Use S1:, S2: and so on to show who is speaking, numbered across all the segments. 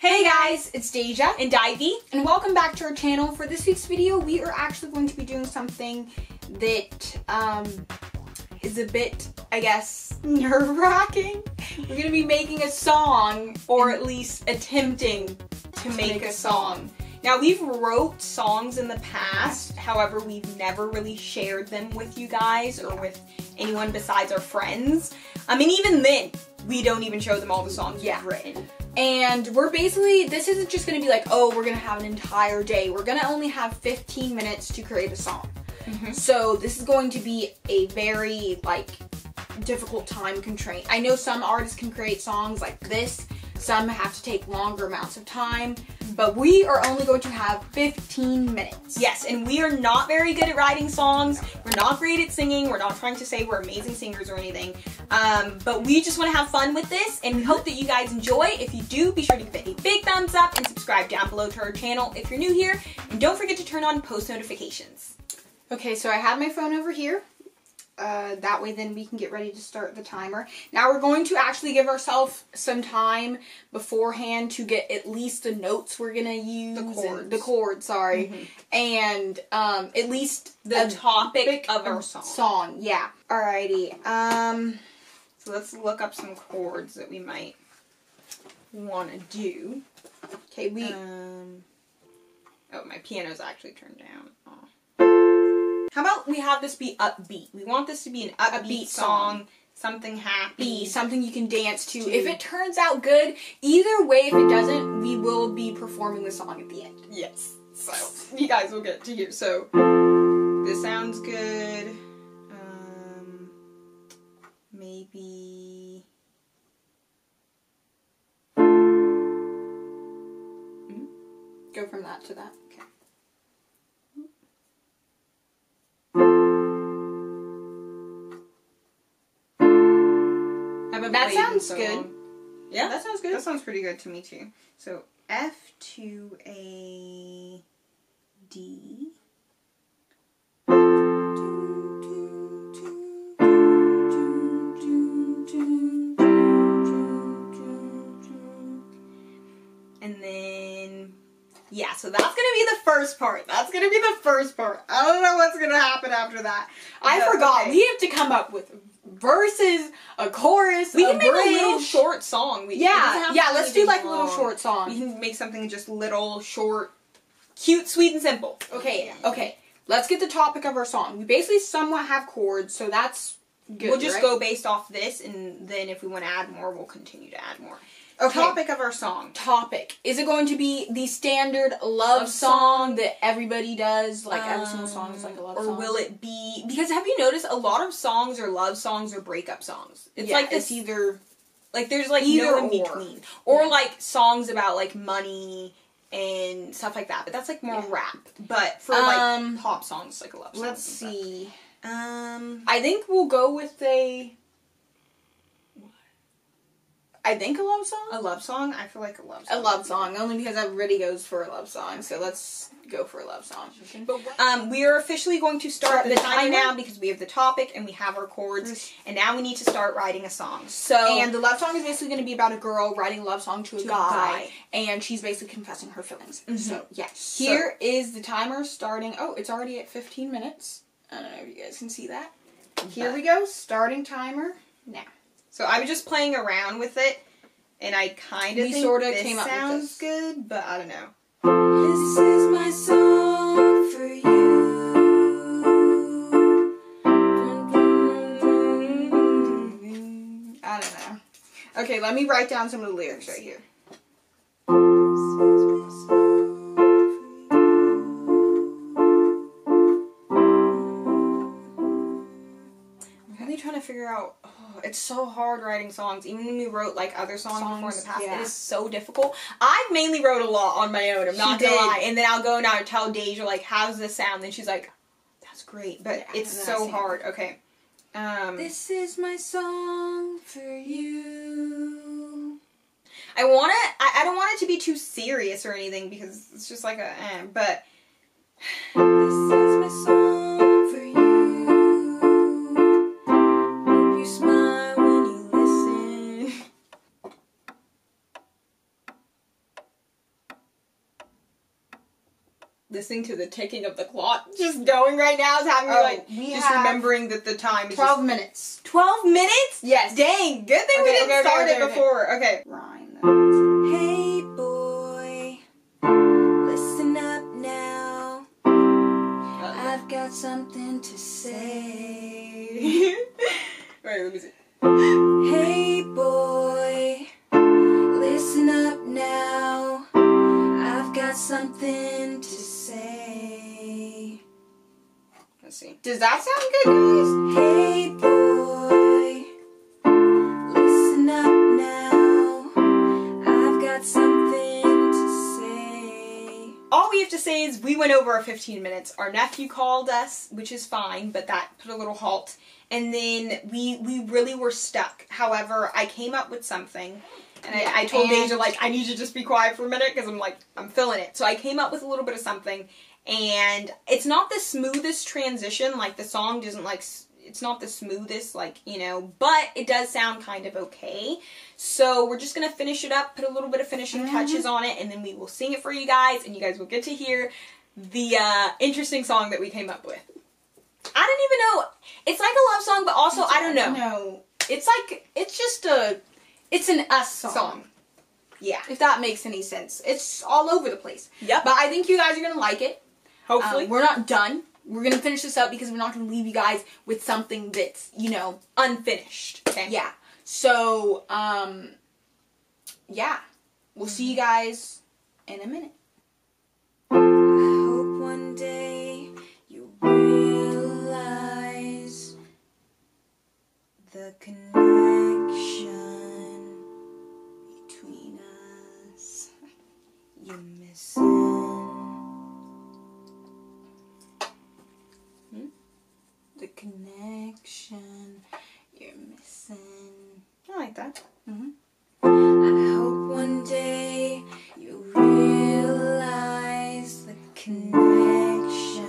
S1: Hey guys,
S2: It's Deja,
S1: and Di-V.
S2: and welcome back to our channel. For this week's video, we are actually going to be doing something that um, is a bit, I guess, nerve-wracking. We're going to be making a song, or at least attempting
S1: to make a song. Now we've wrote songs in the past, however we've never really shared them with you guys or with anyone besides our friends. I mean even then, we don't even show them all the songs
S2: Yeah.
S1: we've written.
S2: And we're basically, this isn't just going to be like, oh, we're going to have an entire day. We're going to only have 15 minutes to create a song.
S1: Mhm.
S2: So this is going to be a very, like, difficult time constraint. I know some artists can create songs like this, some have to take longer amounts of time, but we are only going to have 15 minutes.
S1: Yes, and we are not very good at writing songs. We're not great at singing. We're not trying to say we're amazing singers or anything. Um, but we just want to have fun with this, and we hope that you guys enjoy. If you do, be sure to give it a big thumbs up and subscribe down below to our channel if you're new here. And don't forget to turn on post notifications.
S2: Okay, so I have my phone over here. Uh, that way then we can get ready to start the timer. Now we're going to actually give ourselves some time beforehand to get at least the notes we're gonna use.
S1: The chords.
S2: The chords, sorry. And um, at least
S1: The
S2: a
S1: topic of our song.
S2: Song, yeah. Alrighty. Um,
S1: So let's look up some chords that we might want to do.
S2: okay, we.
S1: Um, oh, my piano's actually turned down. How about we have this be upbeat? We want this to be an upbeat,
S2: Upbeat
S1: song,
S2: song.
S1: something happy.
S2: something you can dance to.
S1: To-
S2: If it turns out good, either way, if it doesn't, we will be performing the song at the end.
S1: Yes. So you guys will get to hear. So this sounds good. Maybe. Mm-hmm.
S2: Go from that to that.
S1: Okay.
S2: That sounds
S1: song.
S2: good.
S1: Yeah,
S2: That sounds good.
S1: That sounds pretty good to me too. So F to A D. so that's gonna be the first part. That's gonna be the first part. I don't know what's gonna happen after that.
S2: I forgot.
S1: okay.
S2: We have to come up with verses, a chorus,
S1: We
S2: a
S1: can make
S2: bridge.
S1: a little short song. We,
S2: Yeah, yeah. Let's do like a little short song.
S1: We can make something just little, short, cute, sweet, and simple.
S2: Okay, okay. Let's get the topic of our song. We basically somewhat have chords, so that's good.
S1: we'll just
S2: right?
S1: go based off this, and then if we want to add more, we'll continue to add more.
S2: Okay.
S1: Topic of our song.
S2: Topic. Is it going to be the standard love,
S1: Love
S2: song,
S1: song.
S2: that everybody does? Like every single song is like a love
S1: Um, or
S2: song.
S1: will it be because have you noticed a lot of songs are love songs or breakup songs? It's
S2: Yeah,
S1: like
S2: it's
S1: this
S2: either
S1: like there's like
S2: either
S1: no in
S2: or.
S1: between. Or
S2: Yeah.
S1: like songs about like money and stuff like that. But that's like more
S2: Yeah.
S1: rap. But for
S2: Um,
S1: like pop songs, like a love song.
S2: Let's see.
S1: Um
S2: I think we'll go with a. I think a love song.
S1: a love song? I feel like a love song.
S2: A love song, only because everybody goes for a love song. So let's go for a love song.
S1: But um, we are officially going to start
S2: Start
S1: the
S2: the
S1: timer
S2: timer?
S1: now because we have the topic and we have our chords, and now we need to start writing a song. So
S2: And the love song is basically going to be about a girl writing a love song to a
S1: To a
S2: guy,
S1: guy.
S2: and she's basically confessing her feelings.
S1: Mhm.
S2: So yeah,
S1: So-
S2: here is the timer starting. Oh, it's already at 15 minutes. I don't know if you guys can see that. Here we go, starting timer now.
S1: So I was just playing around with it, and I kind of think
S2: sorta
S1: this
S2: came up with
S1: sounds
S2: this.
S1: good, but I don't know.
S2: This is my song for you. I don't know. Okay, let me write down some of the lyrics right here.
S1: I'm really trying to figure out. Oh, it's so hard writing songs. Even when we wrote like other songs, before in the past,
S2: yeah.
S1: it is so difficult. I've mainly wrote a lot on my own. I'm
S2: She
S1: not gonna
S2: did.
S1: lie. And then I'll go and I'll tell Deja like, "How's this sound?" And she's like, "That's great," but
S2: Yeah,
S1: it's
S2: I
S1: so hard. Okay. Um,
S2: This is my song for you.
S1: I want it. I, I don't want it to be too serious or anything because it's just like a. Eh, but
S2: This is my song
S1: listening to the ticking of the clock just going right now is having me
S2: Oh,
S1: like just remembering that the time is
S2: 12
S1: just
S2: minutes.
S1: 12 minutes?
S2: Yes.
S1: Dang, good thing we didn't
S2: okay, okay,
S1: start
S2: okay,
S1: it
S2: okay.
S1: before. Okay.
S2: Rhyme that.
S1: Hey boy, listen up now. I've got something to say. Alright, let me see. Hey boy, listen up now. I've got something Let's see.
S2: Does that sound good, guys?
S1: Hey boy, listen up now. I've got something to say. All we have to say is we went over our 15 minutes. Our nephew called us, which is fine, but that put a little halt. And then we we really were stuck. However, I came up with something. And I, I told
S2: and-
S1: Deja, like, I need you to just be quiet for a minute because I'm like, I'm feeling it. So I came up with a little bit of something. And it's not the smoothest transition. Like, the song doesn't, like, it's not the smoothest, like, you know, but it does sound kind of okay. So we're just gonna finish it up, put a little bit of finishing
S2: Mhm.
S1: touches on it, and then we will sing it for you guys, and you guys will get to hear the uh, interesting song that we came up with. I don't even know. It's like a love song, but also I don't know.
S2: No.
S1: It's like it's just a
S2: It's an us song.
S1: song. Yeah.
S2: If that makes any sense. It's all over the place.
S1: Yep.
S2: But I think you guys are going to like it.
S1: Hopefully.
S2: Um, we're not done. We're going to finish this up because we're not going to leave you guys with something that's, you know,
S1: unfinished. Okay.
S2: yeah. So, um, yeah. We'll see you guys in a minute.
S1: I hope one day you realize the connection Hmm? The connection you're missing. I like that.
S2: Mhm.
S1: I hope one day you realize the connection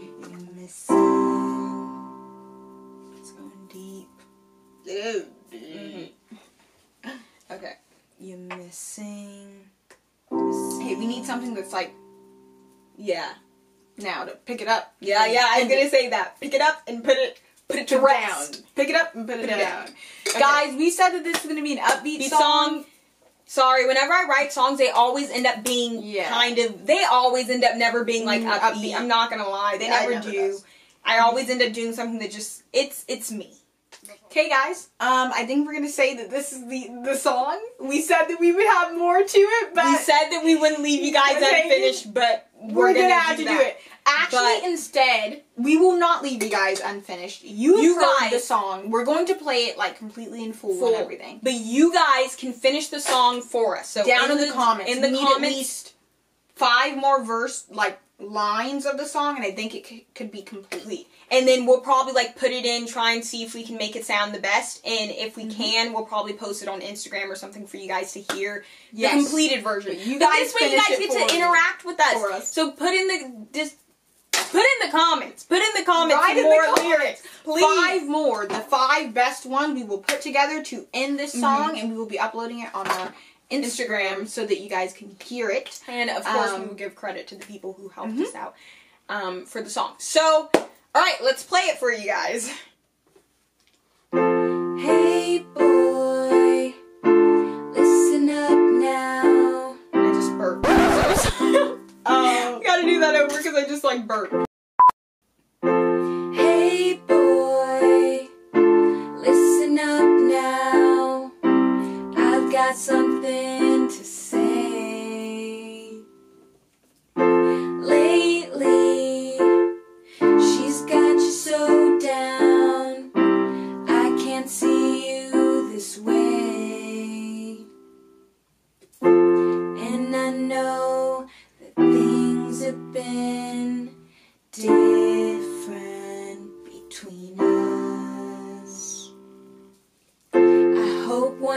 S1: you're missing. It's going deep. Mhm. Okay. You're missing.
S2: We need something that's like
S1: Yeah.
S2: now to pick it up.
S1: Yeah, yeah, I was
S2: And
S1: gonna say that. Pick it up and put it put it to
S2: down.
S1: rest.
S2: Pick it up and put it,
S1: Put it
S2: down.
S1: down. Okay.
S2: Guys, we said that this is going to be an upbeat
S1: Beat
S2: song.
S1: song. Sorry, whenever I write songs, they always end up being
S2: Yeah.
S1: kind of. They always end up never being like
S2: Mm,
S1: upbeat.
S2: upbeat.
S1: I'm not gonna lie, they
S2: Yeah,
S1: never,
S2: never
S1: do.
S2: does.
S1: I always end up doing something that just it's it's me.
S2: Okay, guys. Um, I think we're gonna say that this is the the song. We said that we would have more to it, but
S1: we said that we wouldn't leave you guys
S2: Okay.
S1: unfinished, but we're,
S2: we're, gonna,
S1: gonna,
S2: have
S1: do
S2: to do it. Actually,
S1: But-
S2: instead, we will not leave you guys unfinished. You,
S1: You guys-
S2: the song. We're going to play it like completely in full,
S1: Full.
S2: and everything.
S1: But you guys can finish the song for us. So
S2: Down in, the, comments,
S1: in the comments,
S2: at least five more verse like lines of the song, and I think it c- could be complete.
S1: and then we'll probably like put it in, try and see if we can make it sound the best. And if we
S2: Mhm.
S1: can, we'll probably post it on Instagram or something for you guys to hear
S2: Yes.
S1: the completed version.
S2: But you
S1: But
S2: guys
S1: this way, you guys get to interact with us.
S2: Us.
S1: So put in the just put in the comments. Put in the comments
S2: Write
S1: more
S2: the
S1: lyrics, please.
S2: Five more, the five best ones we will put together to end this
S1: Mm-hmm.
S2: song, and we will be uploading it on our Instagram,
S1: Instagram.
S2: so that you guys can hear it.
S1: And of course,
S2: Um,
S1: we will give credit to the people who helped
S2: Mhm.
S1: us out um, for the song. So, all right, let's play it for you guys. Hey boy, listen up now. I just burped.
S2: Oh,
S1: Gotta do that over because I just like burped.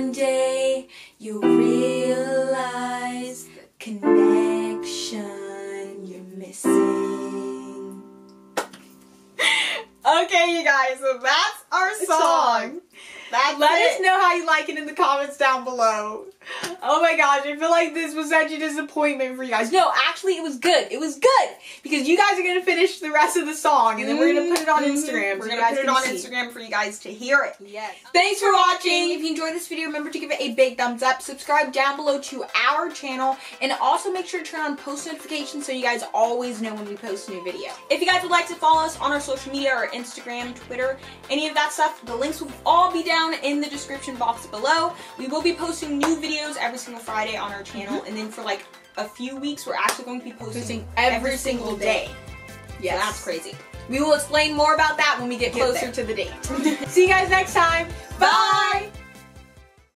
S1: One day you'll realize the connection you're missing. Okay, you guys, so that's our song. That's
S2: Let
S1: it.
S2: us know how you like it in the comments down below. Oh my gosh, I feel like this was such a disappointment for you guys. No, actually, it was good. It was good because you guys are gonna finish the rest of the song and then we're gonna put it on
S1: Mhm.
S2: Instagram.
S1: We're
S2: so
S1: gonna put it on
S2: see.
S1: Instagram for you guys to hear it.
S2: Yes.
S1: Thanks for watching.
S2: If you enjoyed this video, remember to give it a big thumbs up. Subscribe down below to our channel, and also make sure to turn on post notifications so you guys always know when we post a new video.
S1: If you guys would like to follow us on our social media, our Instagram, Twitter, any of that stuff, the links will all be down in the description box below. We will be posting new videos every single Friday on our channel, mm-hmm. and then for like a few weeks, we're actually going to be posting,
S2: Posting
S1: every, single day.
S2: Yes.
S1: So that's crazy. We will explain more about that when we get
S2: Get
S1: closer
S2: there.
S1: to the date.
S2: See you guys next time.
S1: Bye!